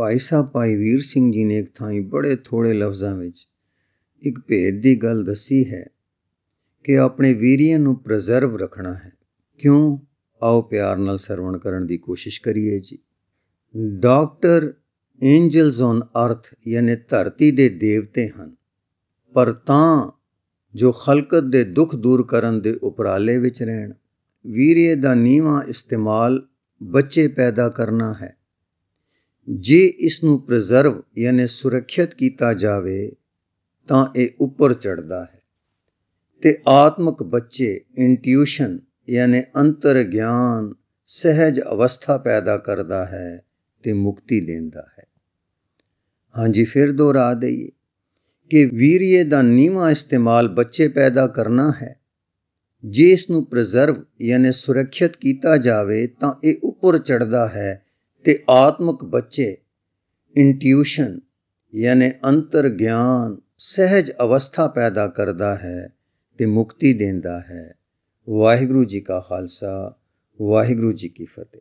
ਭਾਈ ਸਾਹਿਬ, ਭਾਈ ਵੀਰ ਸਿੰਘ ਜੀ ਨੇ ਇੱਕ ਥਾਂ ਬੜੇ ਥੋੜੇ ਲਫ਼ਜ਼ਾਂ ਵਿੱਚ ਇੱਕ ਭੇਦ ਦੀ ਗੱਲ ਦੱਸੀ ਹੈ ਕਿ ਆਪਣੇ ਵੀਰੀਆਂ ਨੂੰ ਪ੍ਰੀਜ਼ਰਵ ਰੱਖਣਾ ਹੈ। ਕਿਉਂ? ਆਓ ਪਿਆਰ ਨਾਲ ਸਰਵਣ ਕਰਨ ਦੀ ਕੋਸ਼ਿਸ਼ ਕਰੀਏ ਜੀ। ਡਾਕਟਰ ਐਂਜਲਸ ਔਨ ਅਰਥ ਯਾਨੀ ਧਰਤੀ ਦੇ ਦੇਵਤੇ ਹਨ, ਪਰ ਤਾਂ ਜੋ ਖਲਕਤ ਦੇ ਦੁੱਖ ਦੂਰ ਕਰਨ ਦੇ ਉਪਰਾਲੇ ਵਿੱਚ ਰਹਿਣ, ਵੀਰੀਏ ਦਾ ਨੀਵਾ ਇਸਤੇਮਾਲ ਬੱਚੇ ਪੈਦਾ ਕਰਨਾ ਹੈ। ਜੇ ਇਸ ਨੂੰ ਪ੍ਰੀਜ਼ਰਵ ਯਾਨੀ ਸੁਰੱਖਿਅਤ ਕੀਤਾ ਜਾਵੇ, ਤਾਂ ਇਹ ਉੱਪਰ ਚੜਦਾ ਹੈ। ਤੇ ਆਤਮਿਕ ਬੱਚੇ ਇੰਟਿਊਸ਼ਨ ਯਾਨੀ ਅੰਤਰ ਗਿਆਨ ਸਹਿਜ ਅਵਸਥਾ ਪੈਦਾ ਕਰਦਾ ਹੈ ਤੇ ਮੁਕਤੀ ਦਿੰਦਾ ਹੈ। ਹਾਂਜੀ, ਫਿਰ ਦੁਹਰਾ ਦਈਏ ਕਿ ਵੀਰੀਏ ਦਾ ਨੀਵਾ ਇਸਤੇਮਾਲ ਬੱਚੇ ਪੈਦਾ ਕਰਨਾ ਹੈ। ਜੇ ਇਸ ਨੂੰ ਪ੍ਰੀਜ਼ਰਵ ਯਾਨੀ ਸੁਰੱਖਿਅਤ ਕੀਤਾ ਜਾਵੇ, ਤਾਂ ਇਹ ਉੱਪਰ ਚੜਦਾ ਹੈ ਤੇ ਆਤਮਿਕ ਬੱਚੇ ਇੰਟਿਊਸ਼ਨ ਯਾਨੀ ਅੰਤਰ ਗਿਆਨ ਸਹਿਜ ਅਵਸਥਾ ਪੈਦਾ ਕਰਦਾ ਹੈ ਤੇ ਮੁਕਤੀ ਦਿੰਦਾ ਹੈ। ਵਾਹਿਗੁਰੂ ਜੀ ਕਾ ਖਾਲਸਾ, ਵਾਹਿਗੁਰੂ ਜੀ ਕੀ ਫਤਿਹ।